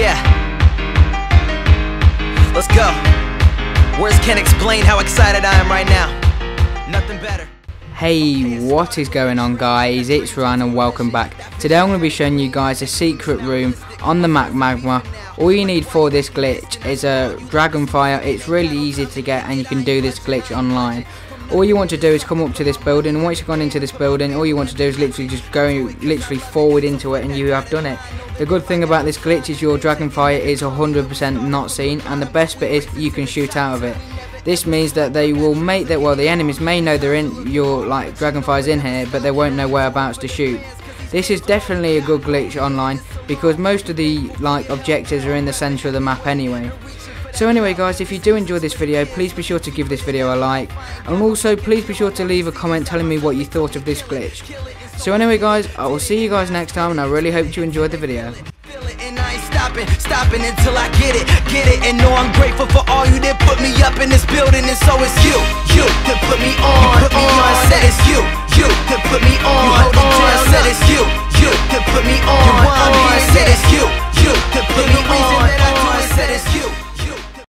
Yeah. Let's go. Words can't explain how excited I am right now. Nothing better. Hey, what is going on guys? It's Ryan and welcome back. Today I'm going to be showing you guys a secret room on the Mac Magma. All you need for this glitch is a Dragonfire. It's really easy to get and you can do this glitch online. All you want to do is come up to this building and once you've gone into this building all you want to do is literally just go literally forward into it and you have done it. The good thing about this glitch is your Dragonfire is 100% not seen and the best bit is you can shoot out of it. This means that they will make that well the enemies may know they're in your like dragonfires in here but they won't know whereabouts to shoot. This is definitely a good glitch online because most of the like objectives are in the centre of the map anyway. So anyway guys, if you do enjoy this video, please be sure to give this video a like. And also, please be sure to leave a comment telling me what you thought of this glitch. So anyway guys, I will see you guys next time and I really hope you enjoyed the video. Stopping, until I get it, get it. And know I'm grateful for all you put me up in this building. And so you,